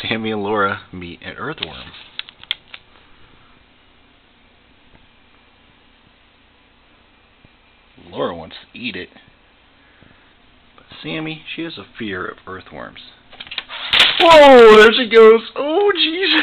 Sammie and Lara meet an earthworm. Lara wants to eat it. But Sammie, she has a fear of earthworms. Whoa, there she goes. Oh, Jesus.